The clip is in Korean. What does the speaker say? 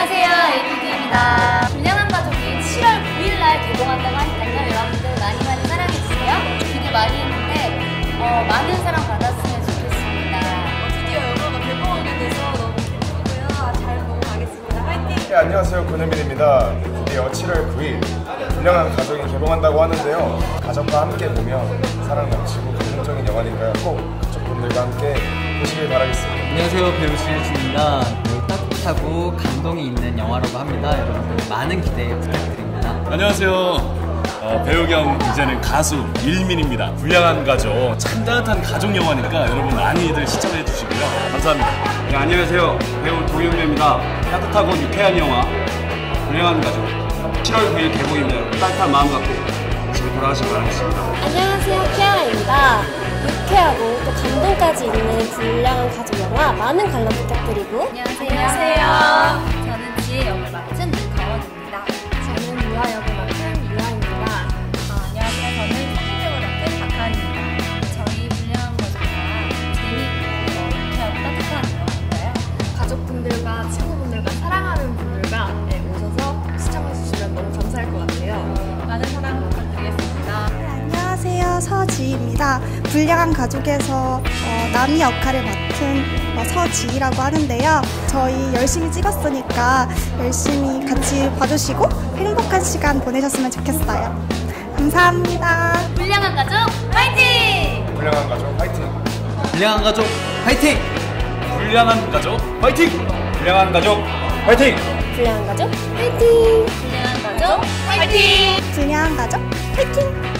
안녕하세요, 에이피디입니다. 불량한 가족이 7월 9일날 개봉한다고 하니까요. 여러분들 많이 많이 사랑해주세요. 기대 많이 했는데 어, 많은 사랑 받았으면 좋겠습니다. 드디어 영화가 개봉하게 돼서 너무 기쁘고요. 아, 잘 보고 가겠습니다. 화이팅! 네, 안녕하세요. 권현민입니다. 드디어 7월 9일 불량한 가족이 개봉한다고 하는데요. 가족과 함께 보면 사랑 넘치고 감동적인 영화니까요. 꼭 가족분들과 함께 보시길 바라겠습니다. 안녕하세요 배우 신혜진입니다 따뜻하고 감동이 있는 영화라고 합니다 여러분들 많은 기대 부탁드립니다 안녕하세요. 어, 배우 겸 이제는 가수 일민입니다. 불량한 가족, 참 따뜻한 가족 영화니까 여러분 많이들 시청해 주시고요. 감사합니다. 네, 안녕하세요. 배우 동현배입니다. 따뜻하고 유쾌한 영화 불량한 가족 7월 9일 개봉입니다. 따뜻한 마음 갖고 집에 돌아가시기 바라겠습니다. 안녕하세요, 키아라입니다. 유쾌하고 또 감동까지 있는 불량한 가족 영화 많은 관람 부탁드리고 안녕하세요. 저는 지혜 역을 맡은 이가원입니다. 저는 유아 역을 맡은 유아입니다. 어, 안녕하세요. 저는 성민 역을 맡은 박하은입니다. 저희 불량한 가족과 재미있고 어, 유쾌하고 따뜻한 영화인가요? 가족분들과 친구분들과 사랑하는 분들과 서지입니다. 불량한 가족에서 어, 남이 역할을 맡은 어, 서지희라고 하는데요. 저희 열심히 찍었으니까 열심히 같이 봐주시고 행복한 시간 보내셨으면 좋겠어요. 감사합니다. 불량한 가족 화이팅! 불량한 가족 화이팅! 불량한 가족 화이팅! 불량한 가족 화이팅! 불량한 가족 화이팅! 불량한 가족 화이팅! 불량한 가족 화이팅! 불량한 가족 화이팅!